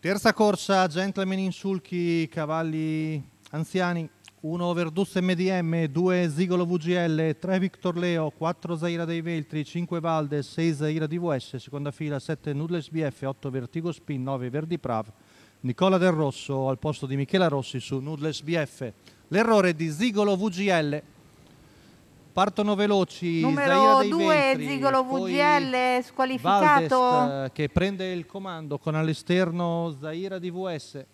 Terza corsa, Gentleman in sulchi, cavalli anziani, 1 Verdus MDM, 2 Zigolo VGL, 3 Victor Leo, 4 Zaira dei Veltri, 5 Valde, 6 Zaira DVS, seconda fila 7 Noodles BF, 8 Vertigo Spin, 9 Verdi Prav, Nicola Del Rosso al posto di Michela Rossi su Noodles BF. L'errore di Zigolo VGL Partono veloci. Numero 2 Zigolo VGL squalificato. Valdest, eh, che prende il comando con all'esterno Zaira DVS.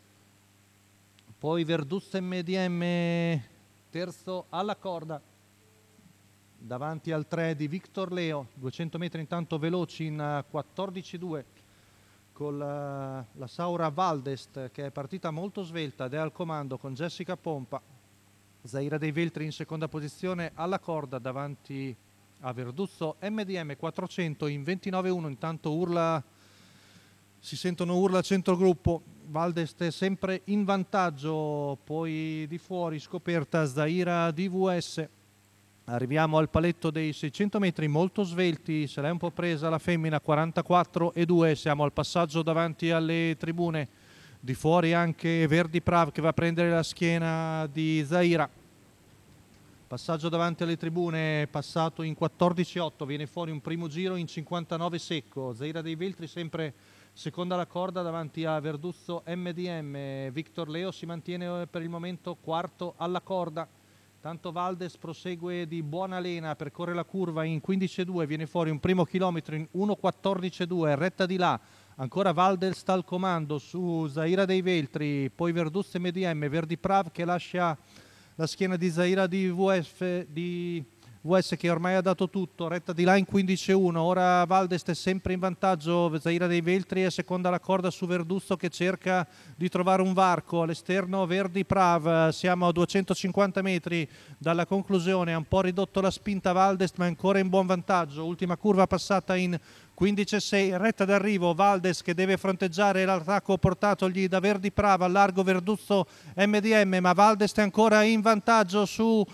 Poi Verduz MDM terzo alla corda. Davanti al 3 di Victor Leo, 200 metri intanto veloci in 14-2 con la, la Saura Valdest che è partita molto svelta ed è al comando con Jessica Pompa Zaira dei Veltri in seconda posizione alla corda davanti a Verduzzo MDM 400 in 29-1 intanto urla si sentono urla centrogruppo Valdest sempre in vantaggio poi di fuori scoperta Zaira DVS arriviamo al paletto dei 600 metri molto svelti se l'è un po' presa la femmina 44 e 2 siamo al passaggio davanti alle tribune di fuori anche Verdi Prav che va a prendere la schiena di Zaira. Passaggio davanti alle tribune passato in 14-8 viene fuori un primo giro in 59 secco. Zaira dei Veltri sempre seconda alla corda davanti a Verduzzo MDM Victor Leo si mantiene per il momento quarto alla corda. Tanto Valdes prosegue di buona lena, percorre la curva in 15-2, viene fuori un primo chilometro in 1-14-2, retta di là, Ancora Valdes sta al comando su Zaira dei Veltri, poi Verduzze MDM, Verdi Prav che lascia la schiena di Zaira di VF, di VS che ormai ha dato tutto, retta di là in 15-1, ora Valdest è sempre in vantaggio, Zaira dei Veltri è seconda alla corda su Verduzzo che cerca di trovare un varco, all'esterno Verdi Prav, siamo a 250 metri dalla conclusione, ha un po' ridotto la spinta Valdest ma ancora in buon vantaggio, ultima curva passata in 15-6, retta d'arrivo, Valdes che deve fronteggiare l'attacco portatogli da Verdi Prava, largo Verduzzo MDM, ma Valdes è ancora in vantaggio su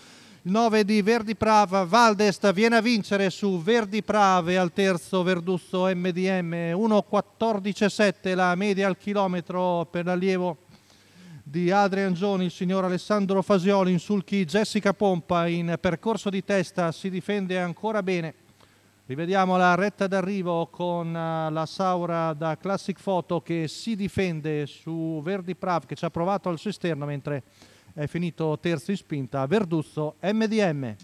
il 9 di Verdi Prava, Valdes viene a vincere su Verdi Prave al terzo Verduzzo MDM, 1.14.7 la media al chilometro per l'allievo di Adrian Gioni, il signor Alessandro Fasioli in sulchi Jessica Pompa in percorso di testa, si difende ancora bene. Rivediamo la retta d'arrivo con eh, la Saura da Classic Photo che si difende su Verdi Prav che ci ha provato al suo esterno mentre è finito terzo in spinta. Verduzzo MDM.